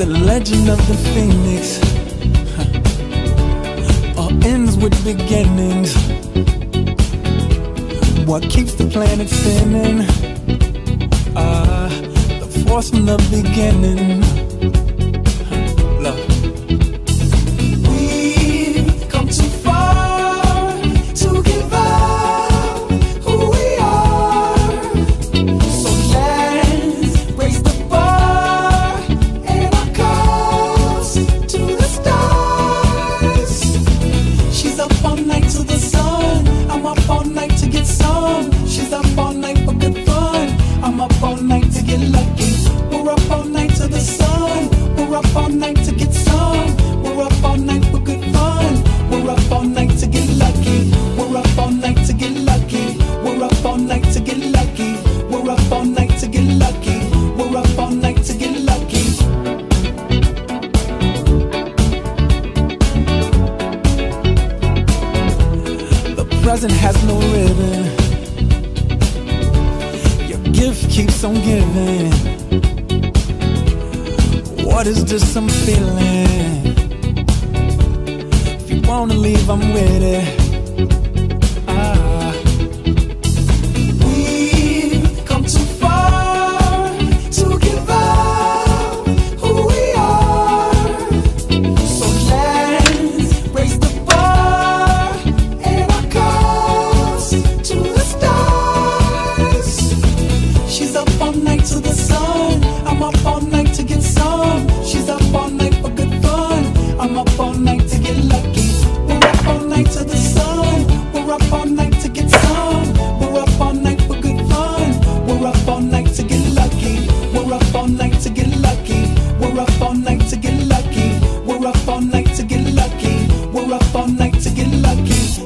the legend of the phoenix all ends with beginnings. What keeps the planet spinning? Ah, uh, the force from the beginning. present has no rhythm. Your gift keeps on giving. What is this I'm feeling? If you wanna leave, I'm with it.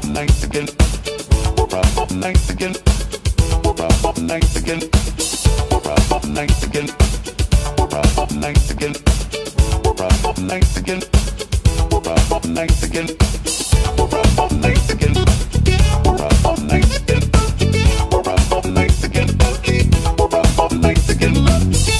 up nights again. We're up nights again. We're up nights again. We're up nights again. We're up nights again. We're up nights again. We're up nights again. We're up nights again. We're up nights again. We're up nights again. We're up nights again.